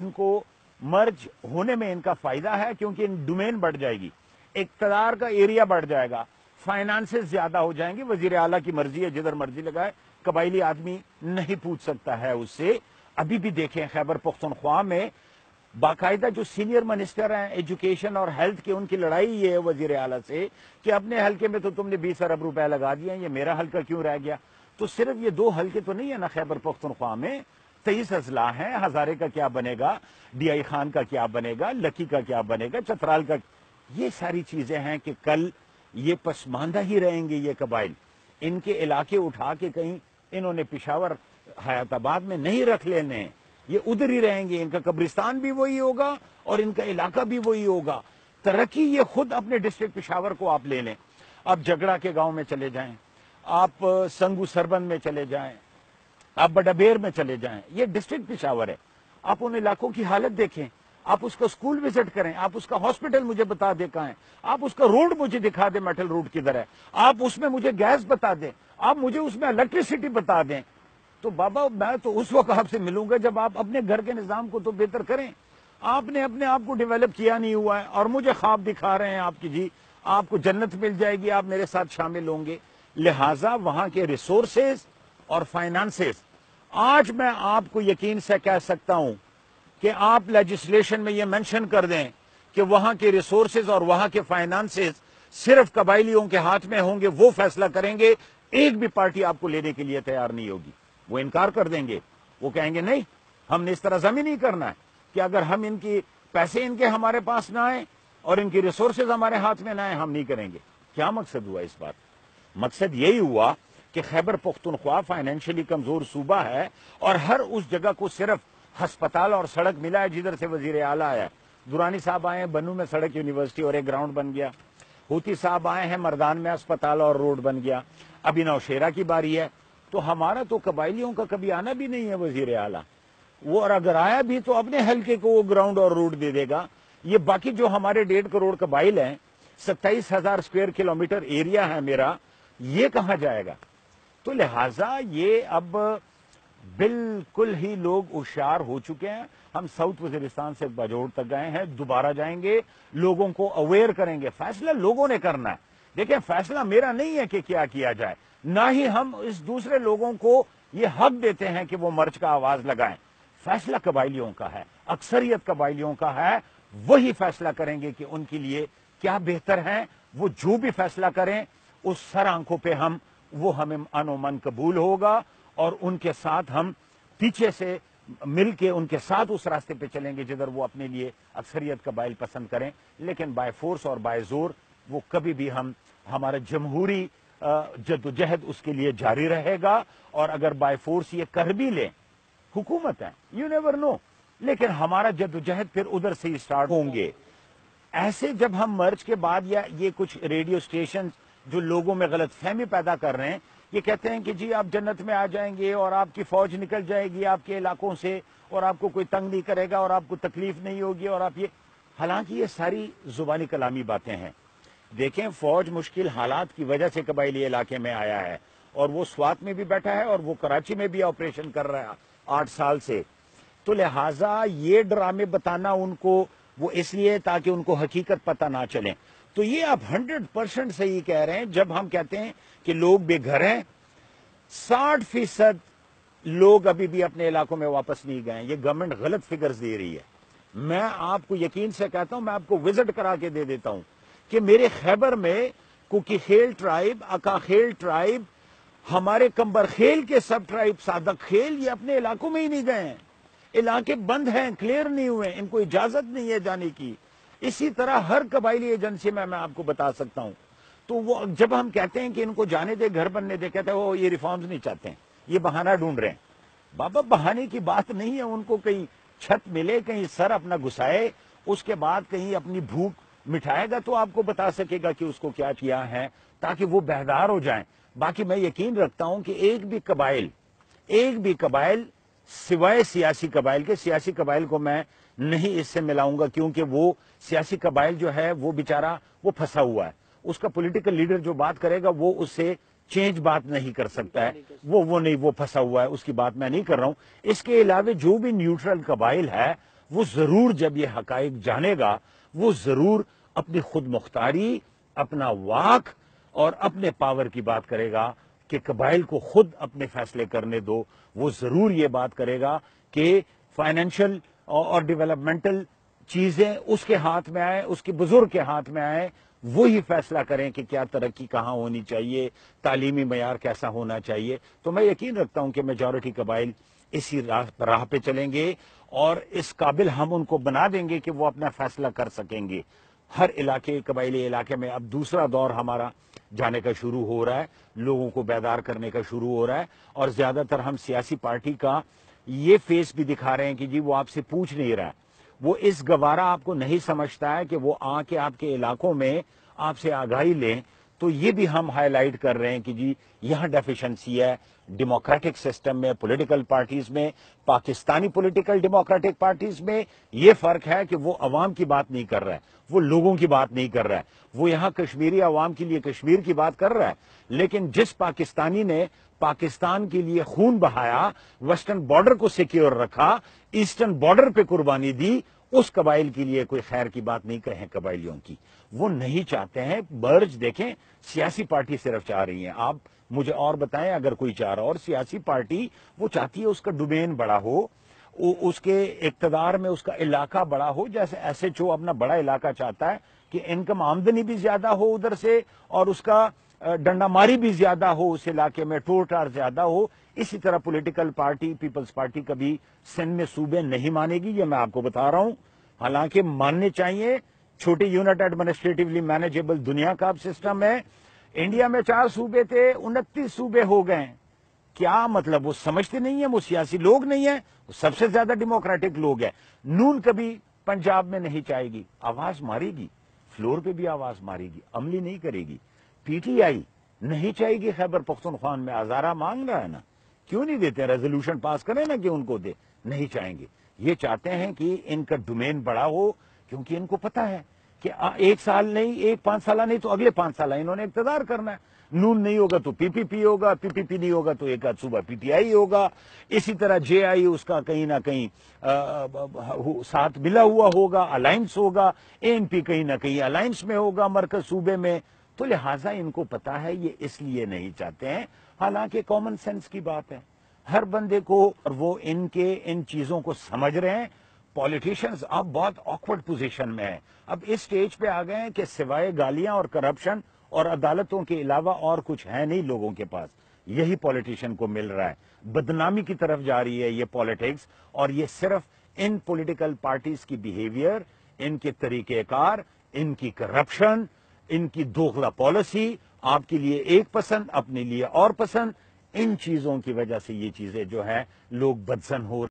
ان کو مرج ہونے میں ان کا فائدہ ہے کیونکہ ان ڈومین بڑھ جائے گی۔ اقتدار کا ایریا بڑھ جائے گا۔ فائنانسز زیادہ ہو جائیں گے وزیر اعلیٰ کی مرضی ہے، جدھر مرضی لگائے، قبائلی آدمی نہیں پوچھ سکتا ہے اس سے۔ ابھی بھی دیکھیں خیبر پختونخوا میں باقاعدہ جو سینئر منسٹر ہیں ایجوکیشن اور ہیلتھ کی ان کی لڑائی یہ ہے وزیر اعلیٰ سے کہ اپنے حلقے میں تو تم نے بیس ارب روپے لگا دیا یہ میرا حلقہ کیوں رہ گیا؟ تو صرف یہ دو حلقے تو نہیں ہے نا خیبر پختونخوا میں۔ تیئیس اضلاع ہیں۔ ہزارے کا کیا بنے گا؟ ڈی آئی خان کا کیا بنے گا؟ لکی کا کیا بنے گا؟ چترال کا۔ یہ ساری چیزیں ہیں کہ کل یہ پسماندہ ہی رہیں گے یہ قبائل۔ ان کے علاقے اٹھا کے کہیں انہوں نے پشاور حیات آباد میں نہیں رکھ لینے۔ یہ ادھر ہی رہیں گے۔ ان کا قبرستان بھی وہی ہوگا اور ان کا علاقہ بھی وہی ہوگا۔ ترقی یہ خود اپنے ڈسٹرکٹ پشاور کو آپ لے لیں۔ آپ جگڑا کے گاؤں میں چلے جائیں۔ آپ سنگو سربند میں چلے جائیں۔ آپ بڈابیر میں چلے جائیں، یہ ڈسٹرکٹ پشاور ہے۔ آپ ان علاقوں کی حالت دیکھیں، آپ اس کا اسکول وزٹ کریں، آپ اس کا ہاسپٹل مجھے بتا دے کہاں ہے، آپ اس کا روڈ مجھے دکھا دیں میٹل روڈ کدھر ہے آپ اس میں مجھے گیس بتا دیں، آپ مجھے اس میں الیکٹریسٹی بتا دیں۔ تو بابا، میں تو اس وقت آپ سے ملوں گا جب آپ اپنے گھر کے نظام کو تو بہتر کریں۔ آپ نے اپنے آپ کو ڈیولپ کیا نہیں ہوا ہے اور مجھے خواب دکھا رہے ہیں آپ کی جی۔ آپ کو جنت مل جائے گی، آپ میرے ساتھ شامل ہوں گے۔ لہذا وہاں کے ریسورسز اور فائنانسز آج میں آپ کو یقین سے کہہ سکتا ہوں کہ آپ لیجسلیشن میں یہ مینشن کر دیں کہ وہاں کے ریسورسز اور وہاں کے فائنانسز صرف قبائلیوں کے ہاتھ میں ہوں گے، وہ فیصلہ کریں گے، ایک بھی پارٹی آپ کو لینے کے لیے تیار نہیں ہوگی۔ وہ انکار کر دیں گے۔ وہ کہیں گے نہیں، ہم نے اس طرح زمین نہیں کرنا ہے کہ اگر ہم ان کی پیسے ان کے ہمارے پاس نہ آئیں اور ان کی ریسورسز ہمارے ہاتھ میں نہ آئیں، ہم نہیں کریں گے۔ کیا مقصد ہوا اس بات؟ مقصد یہی ہوا کہ خیبر پختونخوا فائنینشلی کمزور صوبہ ہے اور ہر اس جگہ کو صرف ہسپتال اور سڑک ملا ہے جدھر سے وزیر اعلیٰ آیا دورانی صاحب آئے ہیں، بنو میں سڑک یونیورسٹی اور ایک گراؤنڈ بن گیا۔ ہوتی صاحب آئے ہیں، مردان میں اسپتال اور روڈ بن گیا۔ ابھی نوشیرہ کی باری ہے۔ تو ہمارا تو قبائلیوں کا کبھی آنا بھی نہیں ہے وزیر اعلیٰ۔ وہ اور اگر آیا بھی تو اپنے حلقے کو وہ گراؤنڈ اور روڈ دے دے گا۔ یہ باقی جو ہمارے ڈیڑھ کروڑ قبائل ہیں، ستائیس ہزار اسکوئر کلومیٹر ایریا ہے میرا، یہ کہاں جائے گا؟ تو لہٰذا یہ اب بالکل ہی لوگ ہوشیار ہو چکے ہیں۔ ہم ساؤتھ وزیرستان سے باجوڑ تک گئے ہیں، دوبارہ جائیں گے، لوگوں کو اویئر کریں گے۔ فیصلہ لوگوں نے کرنا ہے۔ دیکھیں، فیصلہ میرا نہیں ہے کہ کیا کیا جائے۔ نہ ہی ہم اس دوسرے لوگوں کو یہ حق دیتے ہیں کہ وہ مرچ کا آواز لگائیں۔ فیصلہ قبائلیوں کا ہے، اکثریت قبائلیوں کا ہے۔ وہی فیصلہ کریں گے کہ ان کے لیے کیا بہتر ہے۔ وہ جو بھی فیصلہ کریں، اس سر آنکھوں پہ ہم وہ ہمیں ان و من قبول ہوگا اور ان کے ساتھ ہم پیچھے سے مل کے ان کے ساتھ اس راستے پہ چلیں گے جدھر وہ اپنے لیے اکثریت قبائل پسند کریں۔ لیکن بائی فورس اور بائی زور وہ کبھی بھی ہم، ہمارا جمہوری جد و جہد اس کے لیے جاری رہے گا۔ اور اگر بائی فورس یہ کر بھی لیں، حکومت ہے یو نیور نو لیکن ہمارا جد و جہد پھر ادھر سے ہی اسٹارٹ ہوں گے۔ ایسے جب ہم مرچ کے بعد یا یہ کچھ ریڈیو اسٹیشن جو لوگوں میں غلط فہمی پیدا کر رہے ہیں، یہ کہتے ہیں کہ جی آپ جنت میں آ جائیں گے اور آپ کی فوج نکل جائے گی آپ کے علاقوں سے اور آپ کو کوئی تنگ نہیں کرے گا اور آپ کو تکلیف نہیں ہوگی اور آپ یہ۔ حالانکہ یہ ساری زبانی کلامی باتیں ہیں۔ دیکھیں، فوج مشکل حالات کی وجہ سے قبائلی علاقے میں آیا ہے اور وہ سوات میں بھی بیٹھا ہے اور وہ کراچی میں بھی آپریشن کر رہا ہے آٹھ سال سے۔ تو لہٰذا یہ ڈرامے بتانا ان کو وہ اس لیے تاکہ ان کو حقیقت پتہ نہ چلے۔ تو یہ آپ ہنڈریڈ پرسینٹ صحیح کہہ رہے ہیں جب ہم کہتے ہیں کہ لوگ بے گھر ہیں، ساٹھ فیصد لوگ ابھی بھی اپنے علاقوں میں واپس نہیں گئے یہ گورنمنٹ غلط فگرز دے رہی ہے۔ میں آپ کو یقین سے کہتا ہوں، میں آپ کو وزٹ کرا کے دے دیتا ہوں کہ میرے خیبر میں کوکی خیل ٹرائب اکا خیل ٹرائب ہمارے کمبر خیل کے سب ٹرائب صادق خیل، یہ اپنے علاقوں میں ہی نہیں گئے ہیں۔ علاقے بند ہیں کلیئر نہیں ہوئے ان کو اجازت نہیں ہے جانے کی۔ اسی طرح ہر قبائلی ایجنسی میں میں آپ کو بتا سکتا ہوں۔ تو وہ جب ہم کہتے ہیں کہ ان کو جانے دے، گھر بننے دے، کہتے ہیں وہ یہ ریفارمز نہیں چاہتے ہیں، یہ بہانہ ڈھونڈ رہے ہیں۔ بابا، بہانے کی بات نہیں ہے، ان کو کہیں چھت ملے، کہیں سر اپنا گسائے اس کے بعد کہیں اپنی بھوک مٹھائے گا تو آپ کو بتا سکے گا کہ اس کو کیا کیا ہے، تاکہ وہ بہدار ہو جائیں۔ باقی میں یقین رکھتا ہوں کہ ایک بھی قبائل، ایک بھی قبائل سوائے سیاسی قبائل کے، سیاسی قبائل کو میں نہیں اس سے ملاؤں گا کیونکہ وہ سیاسی قبائل جو ہے، وہ بیچارہ، وہ پھنسا ہوا ہے۔ اس کا پولیٹیکل لیڈر جو بات کرے گا، وہ اس سے چینج بات نہیں کر سکتا ہے۔ وہ وہ نہیں، وہ پھنسا ہوا ہے۔ اس کی بات میں نہیں کر رہا ہوں۔ اس کے علاوہ جو بھی نیوٹرل قبائل ہے، وہ ضرور جب یہ حقائق جانے گا، وہ ضرور اپنی خود مختاری، اپنا واک اور اپنے پاور کی بات کرے گا۔ کہ قبائل کو خود اپنے فیصلے کرنے دو، وہ ضرور یہ بات کرے گا کہ فائنینشل اور ڈیولپمنٹل چیزیں اس کے ہاتھ میں آئے اس کے بزرگ کے ہاتھ میں آئے وہی فیصلہ کریں کہ کیا ترقی کہاں ہونی چاہیے، تعلیمی معیار کیسا ہونا چاہیے۔ تو میں یقین رکھتا ہوں کہ میجورٹی قبائل اسی راہ پہ چلیں گے اور اس قابل ہم ان کو بنا دیں گے کہ وہ اپنا فیصلہ کر سکیں گے۔ ہر علاقے، قبائلی علاقے میں اب دوسرا دور ہمارا جانے کا شروع ہو رہا ہے، لوگوں کو بیدار کرنے کا شروع ہو رہا ہے اور زیادہ تر ہم سیاسی پارٹی کا یہ فیس بھی دکھا رہے ہیں کہ جی وہ آپ سے پوچھ نہیں رہا ہے۔ وہ اس گوارا آپ کو نہیں سمجھتا ہے کہ وہ آ کے آپ کے علاقوں میں آپ سے آگاہی لیں۔ تو یہ بھی ہم ہائی لائٹ کر رہے ہیں کہ جی یہاں ڈیفیشنسی ہے ڈیموکریٹک سسٹم میں پولیٹیکل پارٹیز میں، پاکستانی پولیٹیکل ڈیموکریٹک پارٹیز میں یہ فرق ہے کہ وہ عوام کی بات نہیں کر رہا ہے وہ لوگوں کی بات نہیں کر رہا ہے وہ یہاں کشمیری عوام کے لیے کشمیر کی بات کر رہا ہے لیکن جس پاکستانی نے پاکستان کے لیے خون بہایا ویسٹرن بارڈر کو سیکیور رکھا ایسٹرن بارڈر پہ قربانی دی اس قبائل کے لیے کوئی خیر کی بات نہیں کہیں قبائلیوں کی۔ وہ نہیں چاہتے ہیں، برج دیکھیں، سیاسی پارٹی صرف چاہ رہی ہیں۔ آپ مجھے اور بتائیں، اگر کوئی چاہ رہا اور سیاسی پارٹی وہ چاہتی ہے اس کا ڈومین بڑا ہو اس کے اقتدار میں اس کا علاقہ بڑا ہو، جیسے ایس ایچ او اپنا بڑا علاقہ چاہتا ہے کہ انکم آمدنی بھی زیادہ ہو ادھر سے اور اس کا ڈنڈا ماری بھی زیادہ ہو، اس علاقے میں ٹور ٹار زیادہ ہو، اسی طرح پولیٹیکل پارٹی پیپلز پارٹی کبھی سندھ میں صوبے نہیں مانے گی، یہ میں آپ کو بتا رہا ہوں۔ حالانکہ ماننے چاہیے، چھوٹی یونٹ ایڈمنسٹریٹولی مینیجیبل دنیا کا اب سسٹم ہے۔ انڈیا میں چار صوبے تھے، انتیس صوبے ہو گئے کیا مطلب وہ سمجھتے نہیں ہیں؟ وہ سیاسی لوگ نہیں ہیں، وہ سب سے زیادہ ڈیموکریٹک لوگ ہیں۔ نون کبھی پنجاب میں نہیں چاہے گی، آواز مارے گی۔ فلور پہ بھی آواز مارے گی، عملی نہیں کرے گی۔ پی ٹی آئی نہیں چاہے گی خیبر پختونخوان میں آزارہ مانگ رہا ہے نا۔ کیوں نہیں دیتے ریزولوشن پاس کریں نا کہ ان کو دے۔ نہیں چاہیں گے۔ یہ چاہتے ہیں کہ ان کا ڈومین بڑا ہو، کیونکہ ان کو پتا ہے کہ ایک سال نہیں، ایک پانچ سالہ نہیں تو اگلے پانچ سالہ انہوں نے اقتدار کرنا ہے۔ نون نہیں ہوگا تو پی پی پی ہوگا، پی پی پی نہیں ہوگا تو ایک آدھ صوبہ پی ٹی آئی ہوگا۔ اسی طرح جے آئی اس کا کہیں نہ کہیں ساتھ ملا ہوا ہوگا الائنس ہوگا۔ اے این پی کہیں نہ کہیں الائنس میں ہوگا، مرکز صوبے میں۔ تو لہٰذا ان کو پتا ہے یہ اس لیے نہیں چاہتے ہیں، حالانکہ کامن سینس کی بات ہے۔ ہر بندے کو وہ ان کے، ان چیزوں کو سمجھ رہے ہیں۔ پالیٹیشنز اب بہت آکورڈ پوزیشن میں ہیں۔ اب اس سٹیج پہ آ گئے ہیں کہ سوائے گالیاں اور کرپشن اور عدالتوں کے علاوہ اور کچھ ہے نہیں لوگوں کے پاس۔ یہی پالیٹیشین کو مل رہا ہے۔ بدنامی کی طرف جا رہی ہے یہ پالیٹکس اور یہ صرف ان پولیٹیکل پارٹیز کی بیہیویئر ان کے طریقہ کار، ان کی کرپشن ان کی دوغلا پالیسی آپ کے لیے ایک پسند، اپنے لیے اور پسند۔ ان چیزوں کی وجہ سے یہ چیزیں جو ہے لوگ بدسن ہو